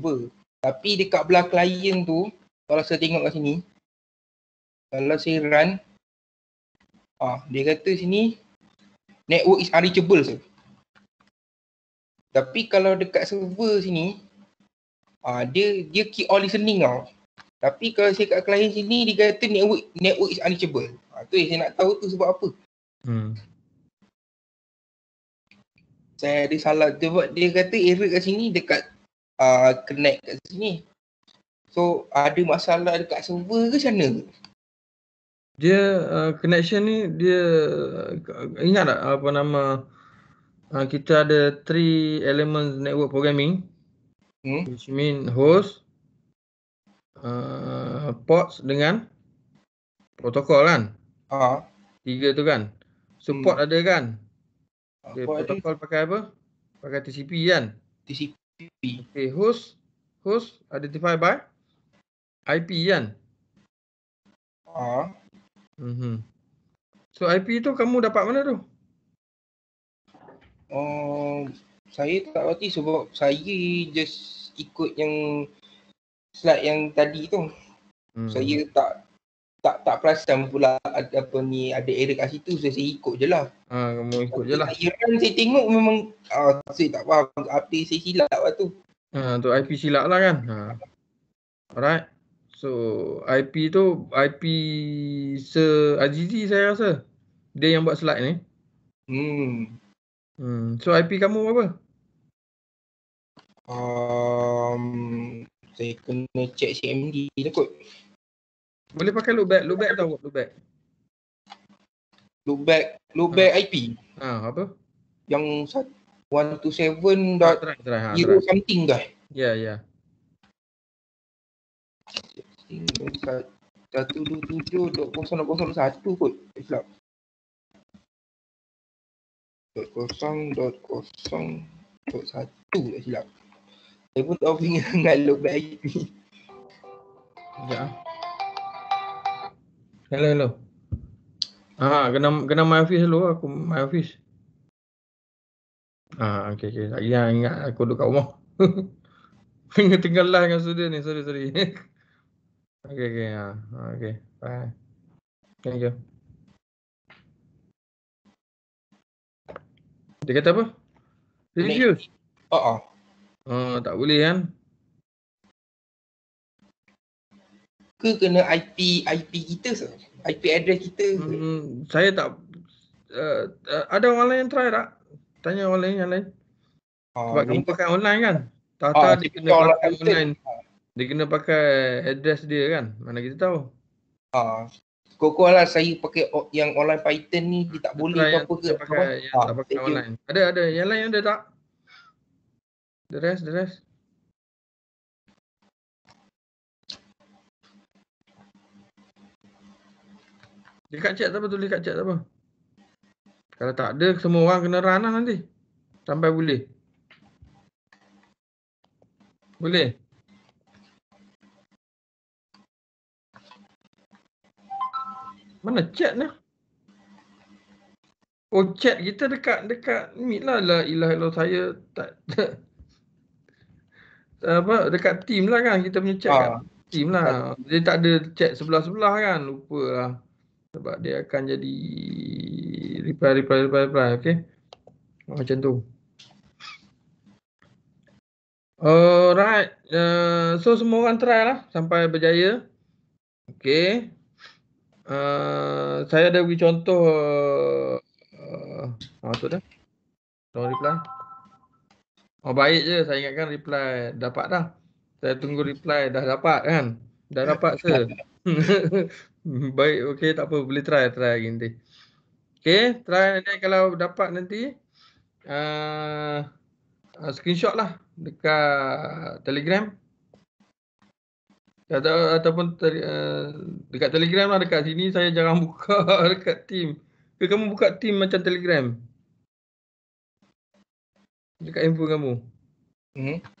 server. Tapi dekat belah klien tu, kalau saya tengok kat sini, kalau saya run, ah dia kata sini network is unreachable sir. Tapi kalau dekat server sini, ah dia dia keep all listening tau. Tapi kalau saya kat klien sini dia kata network network is unreachable. Ah tu yang saya nak tahu tu sebab apa. Hmm. Saya ada salah dia kata error kat sini dekat uh, connect kat sini. So ada masalah dekat server ke macam mana? Dia uh, connection ni dia uh, ingat tak apa nama uh, kita ada three elements network programming Hmm? which mean host uh, ports dengan protokol kan. Ah, Tiga tu kan. Support ada kan. Okay, apa ada protokol pakai apa? Pakai TCP kan. TCP. Okay, host host identified by IP kan. Ah, Mhm. So IP tu kamu dapat mana tu? oh, saya tak reti sebab saya just ikut yang slide yang tadi tu. Hmm. Saya tak tak tak perasan pula ada apa ni ada error kat situ so saya ikut je lah. Ha, kamu ikut je lah. Saya run saya tengok memang ah, saya tak faham apa saya silap waktu. Ha, tu IP silap lah kan. Ha. Alright. So IP tu IP se Azizi saya rasa. Dia yang buat slide ni. Hmm. Hmm. So IP kamu apa? Um, saya kena check CMD lah kot. Boleh pakai loopback. Loopback tahu tak loopback? Look back, look back IP Ha, apa? yang sat- 127 Ha, dot try, try. Ha, zero try. something dah. Ya, ya. Dot dot kosong dot satu kot. Tak silap. Dot kosong dot kosong dot satu tak silap. Saya pun tak ingat dengan look back IP. Sekejap ah. Hello, hello. Ah, kena kena my office dulu aku my office. Ah, okey okey. Tak ingat ingat aku duduk kat rumah. Ingat tinggal live dengan student ni. Sorry sorry. okey okey. Ah, ah, okey. Bye. Thank you. Dia kata apa? Refuse. Oh, oh. Oh, tak boleh kan? Ke kena IP IP kita sah? IP address kita. ke? Hmm, saya tak uh, uh, ada orang lain yang try tak? Tanya orang lain yang lain. Ah, Sebab kamu dia- pakai online kan? ah, Tata dia kita kena pakai Python. online. Dia kena pakai address dia kan? Mana kita tahu. Ah, Koko lah saya pakai yang online Python ni dia tak boleh Try ke tak pakai, yang Ah, tak pakai online. Ada ada. Yang lain ada tak? The rest, the rest. Dekat chat tak apa tulis kat chat tak apa. Kalau tak ada semua orang kena run lah nanti. Sampai boleh. Boleh. Mana chat ni? Oh chat kita dekat dekat meet lah la ilah ilah saya tak, tak apa dekat team lah kan kita punya chat kat Ah, team lah. Dia tak ada chat sebelah-sebelah kan. Lupa lah. Sebab dia akan jadi reply reply reply reply okey. Macam tu. Alright. Uh, so semua orang try lah sampai berjaya. Okey. Uh, saya ada bagi contoh uh, apa tu dah? No reply. Oh baik je saya ingatkan reply dapat dah. Saya tunggu reply dah dapat kan? Dah dapat ke? baik okey tak apa boleh try try lagi nanti. Okey, try nanti kalau dapat nanti uh, uh, screenshot lah dekat Telegram atau ataupun te, uh, dekat Telegram lah dekat sini saya jarang buka dekat team. Ke kamu buka team macam Telegram? Dekat handphone kamu. hmm.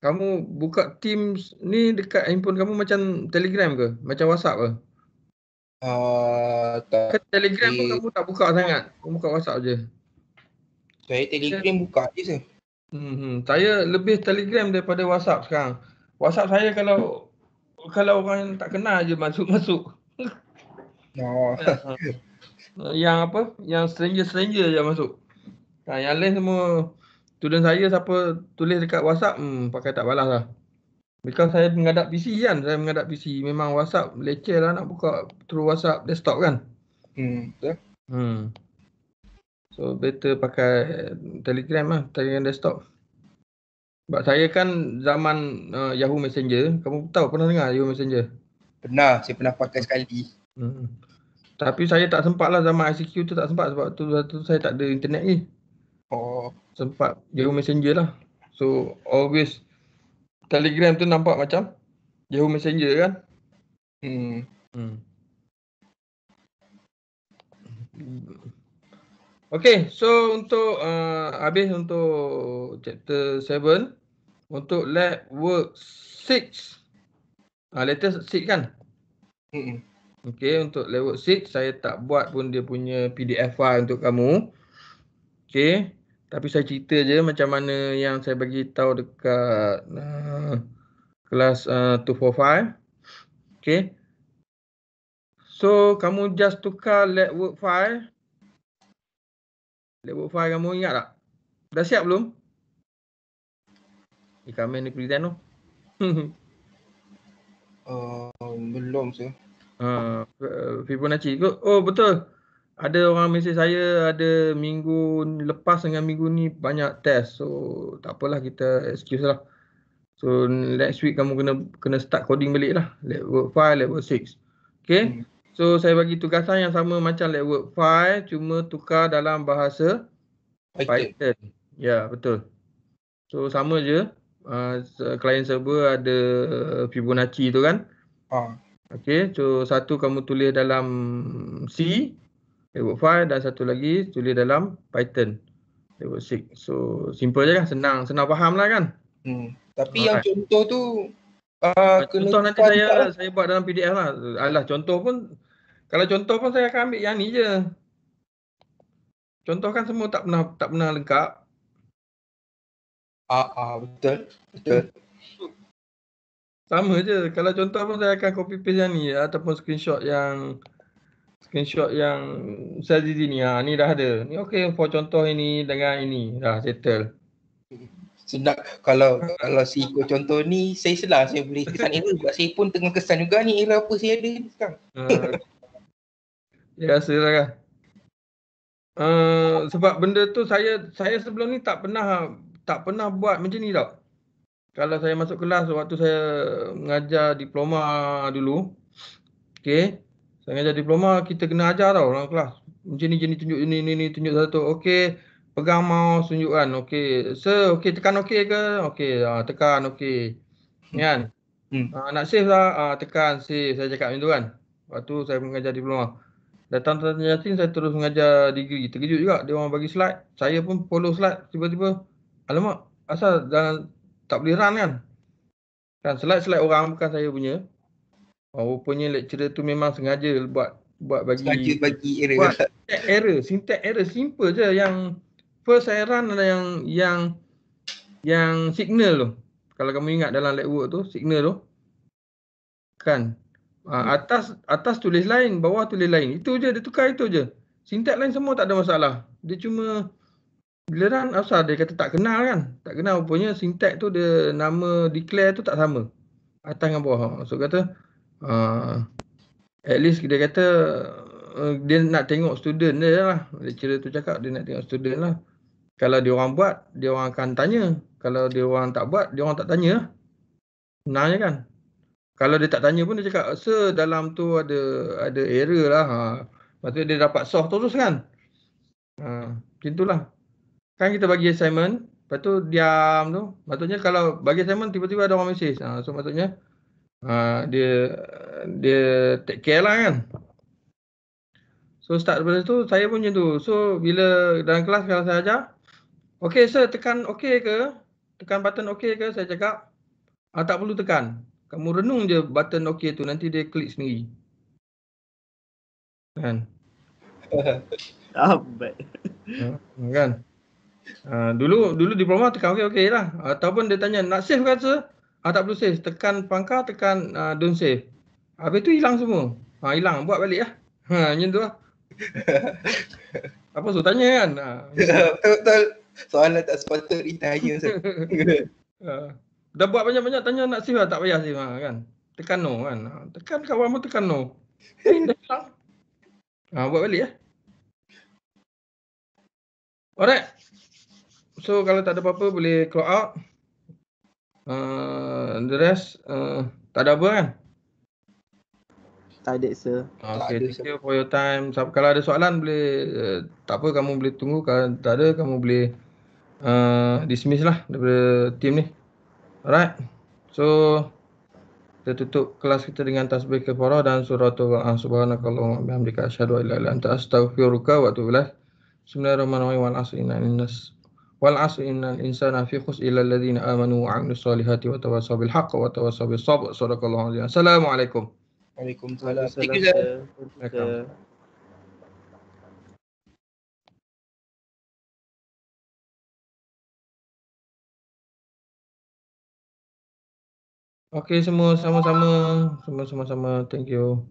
Kamu buka Teams ni dekat handphone kamu macam Telegram ke? Macam WhatsApp ke? Ah, tak. Kan Telegram pun kamu tak buka sangat. Kamu buka WhatsApp je. Saya Telegram buka je sah. Hmm, saya lebih Telegram daripada WhatsApp sekarang. WhatsApp saya kalau kalau orang tak kenal je masuk-masuk. Oh. yang apa? Yang stranger-stranger je masuk. Ha, yang lain semua student saya siapa tulis dekat WhatsApp hmm, pakai tak balas lah. Because saya menghadap PC kan, saya menghadap PC. Memang WhatsApp leceh lah nak buka through WhatsApp desktop kan. Hmm, betul. Hmm. So better pakai Telegram lah, Telegram desktop. Sebab saya kan zaman uh, Yahoo Messenger, kamu tahu pernah dengar Yahoo Messenger? Pernah, saya pernah pakai sekali. Hmm. Tapi saya tak sempat lah zaman ICQ tu tak sempat sebab tu, tu saya tak ada internet ni. Oh. Sempat Yahoo Messenger lah. So always Telegram tu nampak macam Yahoo Messenger kan? Hmm. Hmm. Okay, so untuk uh, habis untuk chapter 7 untuk lab work 6 uh, latest 6 kan? Hmm. Okay, untuk lab work 6 saya tak buat pun dia punya PDF file untuk kamu. Okay, tapi saya cerita je macam mana yang saya bagi tahu dekat uh, kelas uh, 245. Okay. So, kamu just tukar lab work file Label file kamu ingat tak? Dah siap belum? Di komen ni present tu. uh, belum sih. Uh, Fibonacci. Oh betul. Ada orang mesej saya ada minggu lepas dengan minggu ni banyak test. So tak apalah kita excuse lah. So next week kamu kena kena start coding balik lah. Level 5, level 6. Okay. Hmm. So saya bagi tugasan yang sama macam network file cuma tukar dalam bahasa Python. Python. Ya, betul. So sama je. Uh, client server ada Fibonacci tu kan? Ha. Okay, so satu kamu tulis dalam C, network file dan satu lagi tulis dalam Python. Network 6. So simple je kan? Senang, senang faham lah kan? Hmm. Tapi Alright. yang contoh tu uh, contoh nanti saya saya buat dalam PDF lah. Alah contoh pun kalau contoh pun saya akan ambil yang ni je. Contoh kan semua tak pernah tak pernah lengkap. Ah, ah betul. Betul. Sama je. Kalau contoh pun saya akan copy paste yang ni ataupun screenshot yang screenshot yang saya di sini. Ha, ni dah ada. Ni okey for contoh ini dengan ini. Dah settle. Sedap kalau kalau si ikut contoh ni saya selah saya boleh kesan error sebab saya pun tengah kesan juga ni error apa saya ada ni sekarang. Uh, Biasa lah kan. Uh, sebab benda tu saya saya sebelum ni tak pernah tak pernah buat macam ni tau. Kalau saya masuk kelas waktu saya mengajar diploma dulu. Okay. Saya mengajar diploma kita kena ajar tau dalam kelas. Macam ni jenis tunjuk ini ni ni tunjuk satu. Okay. Pegang mouse tunjukkan. Okay. Sir, okay tekan okay ke? Okay. Uh, tekan okay. Kan? Hmm. Uh, nak save lah. Uh, tekan save. Saya cakap macam tu kan. Waktu saya mengajar diploma. Datang Tata Yasin saya terus mengajar degree. Terkejut juga dia orang bagi slide. Saya pun follow slide tiba-tiba. Alamak, asal dan tak boleh run kan? Kan slide-slide orang bukan saya punya. Oh, rupanya lecturer tu memang sengaja buat buat bagi sengaja bagi error. Buat syntax error, syntax error simple je yang first saya run ada yang yang yang signal tu. Kalau kamu ingat dalam network tu, signal tu. Kan? Ha, atas atas tulis lain, bawah tulis lain. Itu je dia tukar itu je. Sintak lain semua tak ada masalah. Dia cuma bila run asal dia kata tak kenal kan. Tak kenal rupanya sintak tu dia nama declare tu tak sama. Atas dengan bawah. So kata uh, at least dia kata uh, dia nak tengok student dia lah. Lecturer tu cakap dia nak tengok student lah. Kalau dia orang buat, dia orang akan tanya. Kalau dia orang tak buat, dia orang tak tanya. Senang je kan kalau dia tak tanya pun dia cakap se dalam tu ada ada error lah ha maksudnya dia dapat solve terus kan ha macam itulah kan kita bagi assignment lepas tu diam tu maksudnya kalau bagi assignment tiba-tiba ada orang mesej ha so maksudnya ha dia dia take care lah kan so start daripada tu saya pun macam tu so bila dalam kelas kalau saya ajar Okay sir tekan okay ke tekan button okay ke saya cakap ah, tak perlu tekan kamu renung je button OK tu nanti dia klik sendiri. Kan? Ah, baik. kan? Uh, dulu dulu diploma tekan okey okey lah. Ataupun dia tanya nak save ke rasa? Ah tak perlu save. Tekan pangkal tekan uh, don't save. Habis tu hilang semua. Ha hilang buat balik lah. Ha macam tu lah. Apa so tanya kan? Ha. Betul-betul. Soalan tak sepatut ditanya. ha. Dah buat banyak-banyak tanya nak save lah tak payah save ha, kan. Tekan no kan. Ha. Tekan kawan pun tekan no. Eh, dah hilang. Ha, buat balik lah. Alright. So kalau tak ada apa-apa boleh clock out. Uh, the rest uh, tak ada apa kan? Tak ada sir. Okay, thank you for your time. So, kalau ada soalan boleh, uh, tak apa kamu boleh tunggu. Kalau tak ada kamu boleh uh, dismiss lah daripada team ni. Alright. So, kita tutup kelas kita dengan tasbih kefarah dan surah Tuhan. Subhanakallahumma bihamdika asyhadu an la ilaha illa anta astaghfiruka wa atubu ilaik. Bismillahirrahmanirrahim. Wal asri innal والعصر إن الإنسان في خسر إلا الذين آمنوا وعملوا الصالحات وتواصوا بالحق وتواصوا بالصبر. صدق الله العظيم. السلام عليكم. عليكم السلام. Okay, semua sama-sama, semua sama-sama. Thank you.